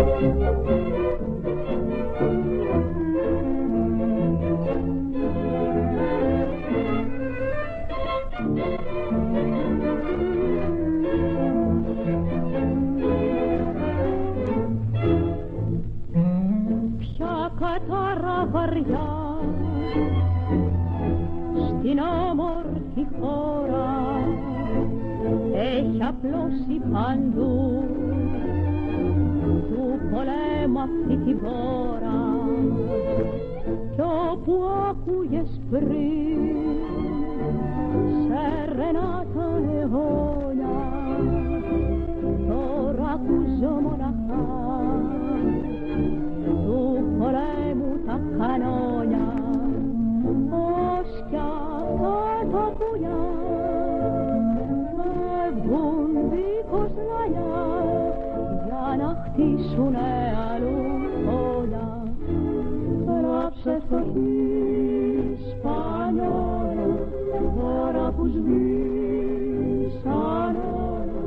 Ποια κατάρα βαριά στην όμορφη χώρα έχει απλώσει παντού. του πολέμου αυτή την πόρα κι όπου άκουγες πριν σερενάτα αιώνια τώρα ακούσω μοναχά του πολέμου τα κανόνια ως κι αυτά τα πουλιά να χτίσουνε αλλού όλα. Γράψε φτωχή Σπανιόλο τώρα που σβήσαν όλα.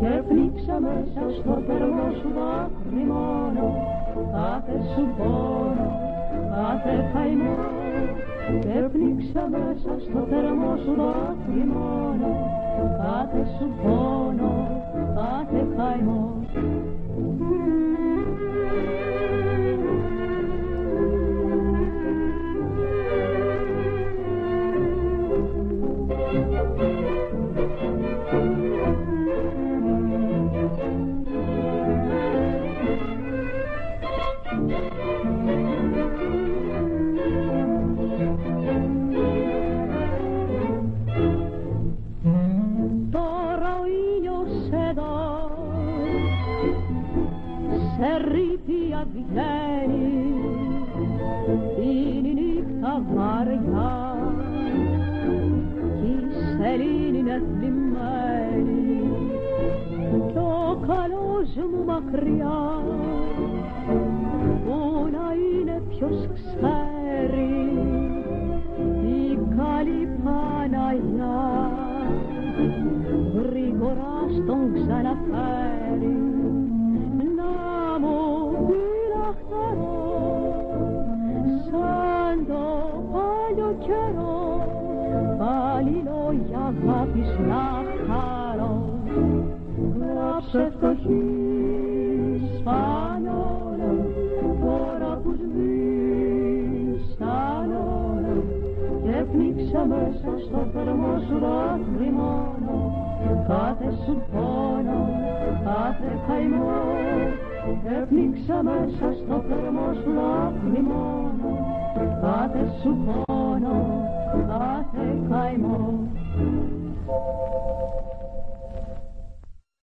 Και πνίξε μέσα στο περμό σου δάκρυ μόνο. Κάθε σου πόνο, κάθε καημό και πνίξε μέσα στο θερμό σου δάκρυ μόνο. Κάθε σου πόνο, κάθε καημό σε ρήπια βγαίνει είναι η νύχτα βαριά κι η σελήνη είναι θλιμμένη κι ο καλός μου μακριά που να είναι ποιος ξέρει η καλή Παναγιά γρήγορα στον ξαναφέρει καιρό. Πάλι λόγια αγάπης να χαρώ. Γράψε φτωχή Σπανιόλο τώρα που σβήσαν όλα και πνίξε μέσα στο θερμό σου δάκρυ μόνο κάθε σου πόνο, κάθε καημό και πνίξε μέσα στο θερμό σου δάκρυ μόνο κάθε σου πόνο, Mono, Ate Kaimo.